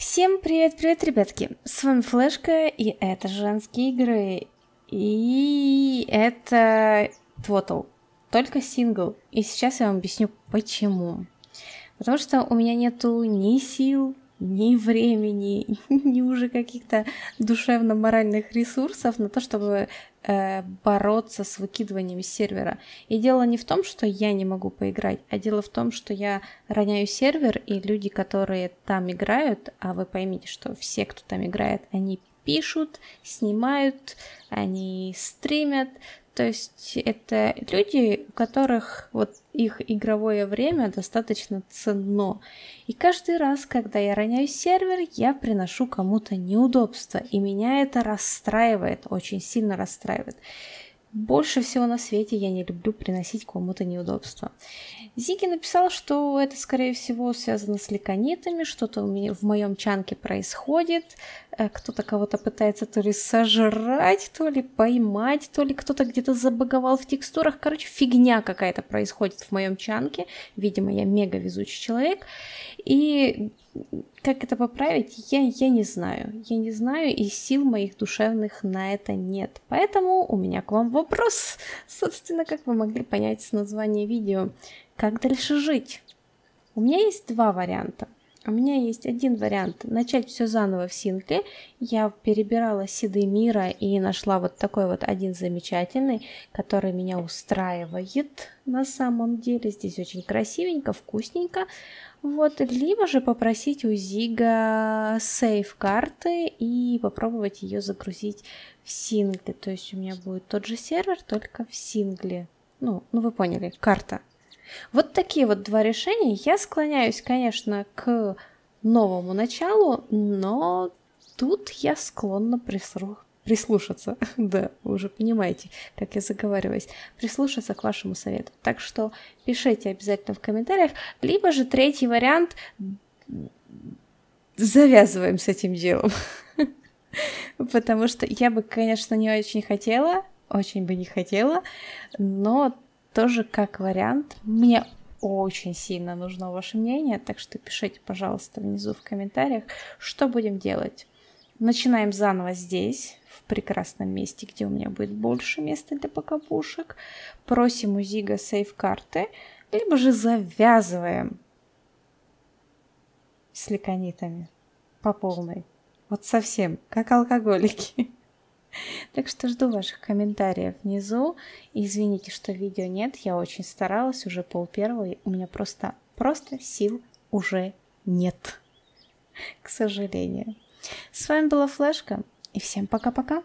Всем привет-привет, ребятки! С вами Флешка, и это женские игры. И это Твотл, только сингл. И сейчас я вам объясню, почему. Потому что у меня нету ни сил, ни времени, ни уже каких-то душевно-моральных ресурсов на то, чтобы э, бороться с выкидыванием сервера. И дело не в том, что я не могу поиграть, а дело в том, что я роняю сервер, и люди, которые там играют, а вы поймите, что все, кто там играет, они пишут, снимают, они стримят, то есть это люди, у которых вот их игровое время достаточно ценно. И каждый раз, когда я роняю сервер, я приношу кому-то неудобства. И меня это расстраивает, очень сильно расстраивает. Больше всего на свете я не люблю приносить кому-то неудобства. Зиги написал, что это, скорее всего, связано с ликонитами, что-то в моем чанке происходит, э, кто-то кого-то пытается то ли сожрать, то ли поймать, то ли кто-то где-то забаговал в текстурах. Короче, фигня какая-то происходит в моем чанке. Видимо, я мега везучий человек. И как это поправить, я, я не знаю. Я не знаю, и сил моих душевных на это нет. Поэтому у меня к вам вопрос. Собственно, как вы могли понять с названия видео. Как дальше жить? У меня есть два варианта. У меня есть один вариант начать все заново в сингле. Я перебирала седы мира и нашла вот такой вот один замечательный, который меня устраивает на самом деле. Здесь очень красивенько, вкусненько. Вот, либо же попросить у Зига сейф карты и попробовать ее загрузить в сингле. То есть у меня будет тот же сервер, только в сингле. Ну, ну вы поняли, карта. Вот такие вот два решения. Я склоняюсь, конечно, к новому началу, но тут я склонна прислу... прислушаться. да, вы уже понимаете, как я заговариваюсь. Прислушаться к вашему совету. Так что пишите обязательно в комментариях. Либо же третий вариант завязываем с этим делом. Потому что я бы, конечно, не очень хотела, очень бы не хотела, но тоже как вариант. Мне очень сильно нужно ваше мнение, так что пишите, пожалуйста, внизу в комментариях, что будем делать. Начинаем заново здесь, в прекрасном месте, где у меня будет больше места для покопушек. Просим у Зига сейф-карты, либо же завязываем с ликонитами по полной. Вот совсем, как алкоголики. Так что жду ваших комментариев внизу. извините, что видео нет, я очень старалась, уже пол первого, у меня просто, просто сил уже нет, к сожалению. С вами была Флешка, и всем пока-пока.